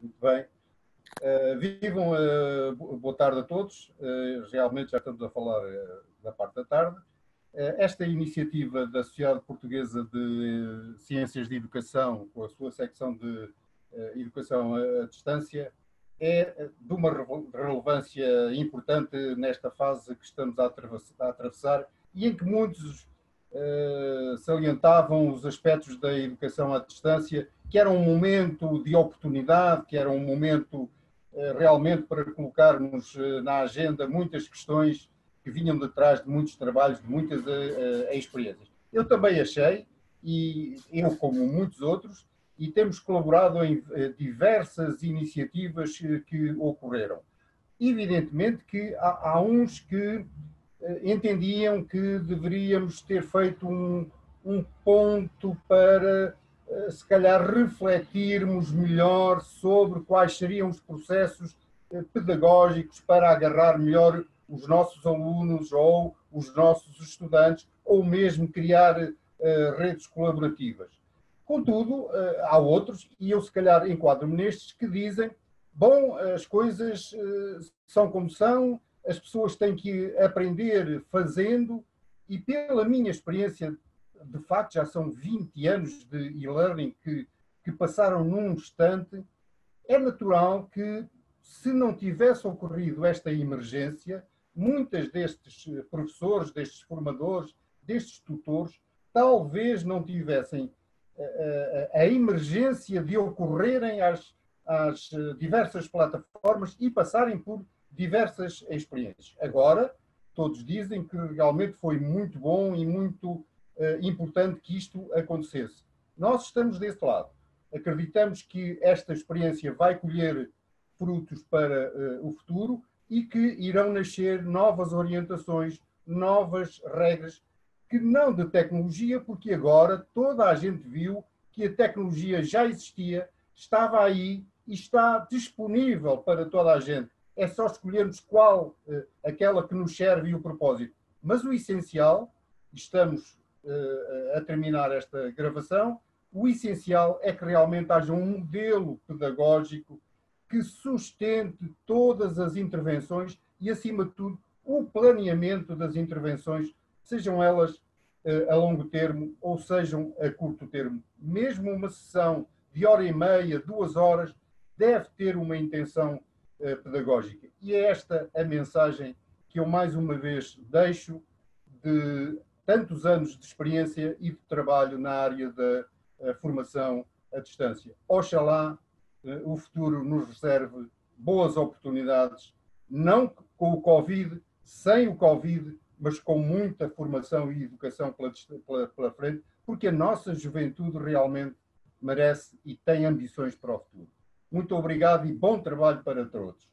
Muito bem. Uh, vivam, uh, boa tarde a todos. Uh, realmente já estamos a falar da parte da tarde. esta iniciativa da Sociedade Portuguesa de Ciências de Educação, com a sua secção de Educação à Distância, é de uma relevância importante nesta fase que estamos a atravessar e em que muitos salientavam os aspectos da educação à distância, que era um momento de oportunidade, que era um momento eh, realmente para colocarmos eh, na agenda muitas questões que vinham de trás de muitos trabalhos, de muitas eh, experiências. Eu também achei, e eu como muitos outros, e temos colaborado em diversas iniciativas que ocorreram. Evidentemente que há, uns que entendiam que deveríamos ter feito um, um ponto para se calhar refletirmos melhor sobre quais seriam os processos eh, pedagógicos para agarrar melhor os nossos alunos ou os nossos estudantes, ou mesmo criar uh, redes colaborativas. Contudo, uh, há outros, e eu se calhar enquadro-me nestes, que dizem: bom, as coisas são como são, as pessoas têm que aprender fazendo, e pela minha experiência de facto já são 20 anos de e-learning que, que passaram num instante, é natural que, se não tivesse ocorrido esta emergência, muitas destes professores, destes formadores, destes tutores, talvez não tivessem a, eh, eh, a emergência de ocorrerem às, às diversas plataformas e passarem por diversas experiências. Agora, todos dizem que realmente foi muito bom e muito importante que isto acontecesse. Nós estamos desse lado. Acreditamos que esta experiência vai colher frutos para uh, o futuro e que irão nascer novas orientações, novas regras, que não de tecnologia, porque agora toda a gente viu que a tecnologia já existia, estava aí e está disponível para toda a gente. É só escolhermos qual uh, aquela que nos serve e o propósito. Mas o essencial, estamos a terminar esta gravação, o essencial é que realmente haja um modelo pedagógico que sustente todas as intervenções e, acima de tudo, o planeamento das intervenções, sejam elas uh, a longo termo ou sejam a curto termo. Mesmo uma sessão de hora e meia, duas horas, deve ter uma intenção uh, pedagógica. E é esta a mensagem que eu mais uma vez deixo de tantos anos de experiência e de trabalho na área da eh, formação à distância. Oxalá eh, o futuro nos reserve boas oportunidades, não com o Covid, sem o Covid, mas com muita formação e educação pela, pela, pela frente, porque a nossa juventude realmente merece e tem ambições para o futuro. Muito obrigado e bom trabalho para todos.